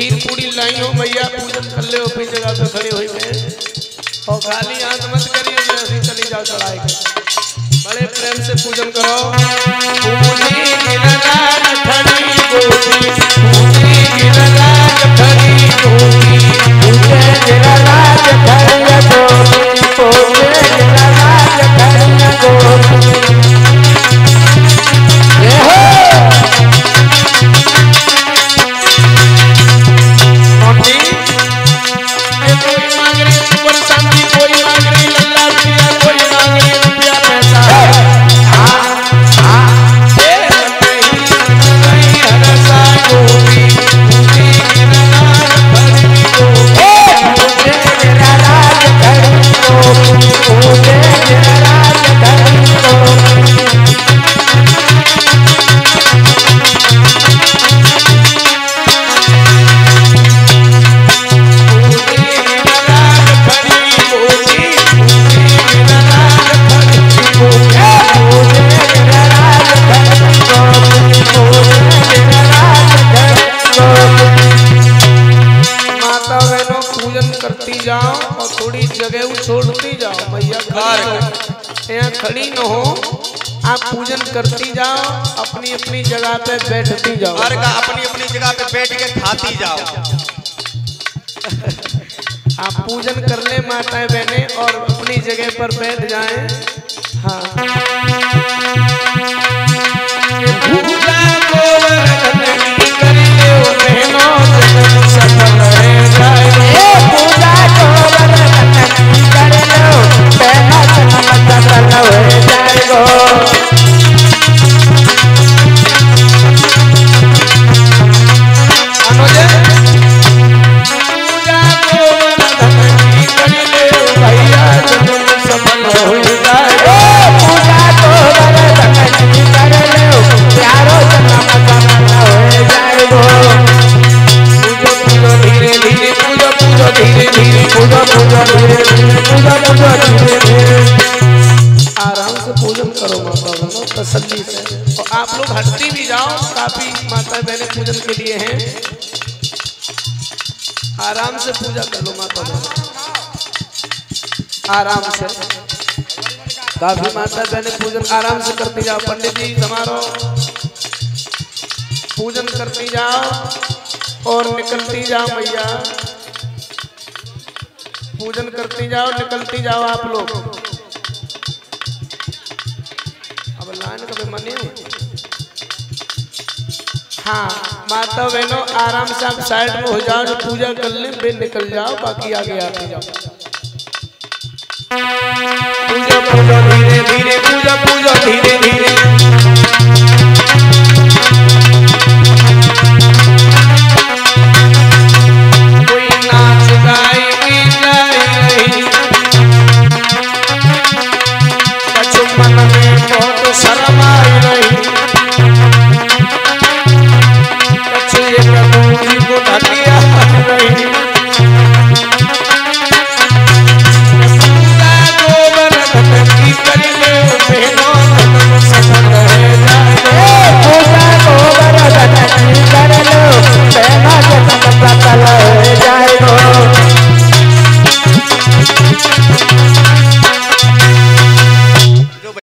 खीर पूरी लाइन हो भैया पूजन कर ले अपनी जगह पे खड़े हुए हैं और खाली हाथ मत करिए जो अभी चली जाओ चढ़ाई बड़े प्रेम से पूजन करो। पूजी करती जाओ और थोड़ी जगह छोड़ती जाओ मैया खड़ी यहाँ खड़ी न हो आप पूजन करती जाओ अपनी अपनी जगह पे बैठती जाओ हर का अपनी अपनी जगह पे बैठ के खाती जाओ आप पूजन कर ले माताएँ बहने और अपनी जगह पर बैठ जाएँ हाँ बहनों तसल्ली से और आप लोग हटती भी जाओ, काफ़ी माता बहने पूजन के लिए हैं। आराम से पूजा कर लो माता बहनों। आराम से। काफ़ी माता बहने पूजन आराम से करती जाओ, पंडित जी समारोह। पूजन करती जाओ और निकलती जाओ भैया पूजन करती जाओ, निकलती जाओ आप लोग। अब लाइन कभी मनी हाँ। माता बहनो, आराम से आप साइड में हो जाओ पूजा कर ले, फिर निकल जाओ, बाकी आगे आते जाओ। पूजा पूजा, धीरे धीरे, पूजा पूजा, धीरे धीरे।